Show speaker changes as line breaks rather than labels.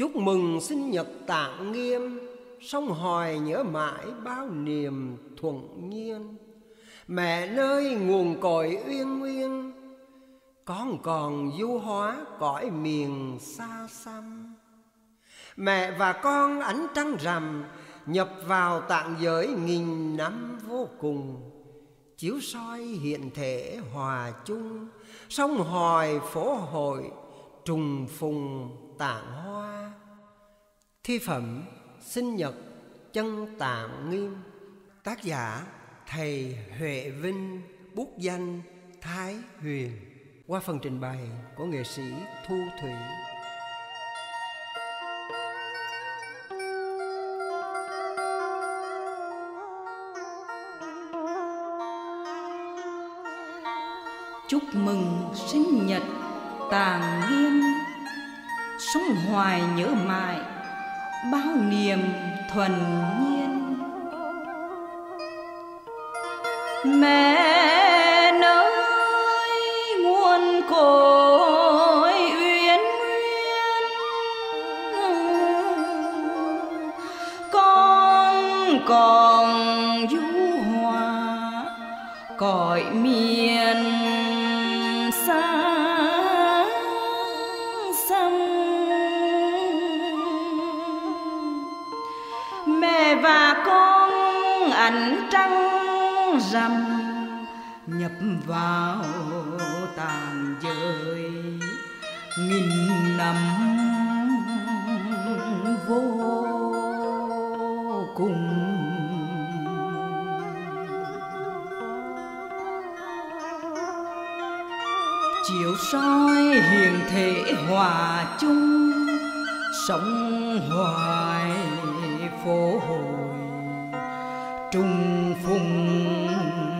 Chúc mừng sinh nhật tạng nghiêm Sông hoài nhớ mãi bao niềm thuận nhiên. Mẹ nơi nguồn cội uyên nguyên Con còn du hóa cõi miền xa xăm. Mẹ và con ánh trăng rằm Nhập vào tạng giới nghìn năm vô cùng, Chiếu soi hiện thể hòa chung Sông hoài phố hội trùng phùng tạng hoa. Thi phẩm sinh nhật chân tạng nghiêm. Tác giả, Thầy Huệ Vinh, Bút danh, Thái Huyền. Qua phần trình bày của nghệ sĩ Thu Thủy.
Chúc mừng sinh nhật tàng nghiêm. Sống hoài nhớ mãi bao niềm thuần nhiên. Mẹ nơi nguồn cội uyên nguyên. Con còn du hòa cõi miền xa. Mẹ và con ảnh trăng rằm nhập vào tàn giới. Nghìn năm vô cùng. Chiều soi hiền thể hòa chung, sống hoài phố hội trung phùng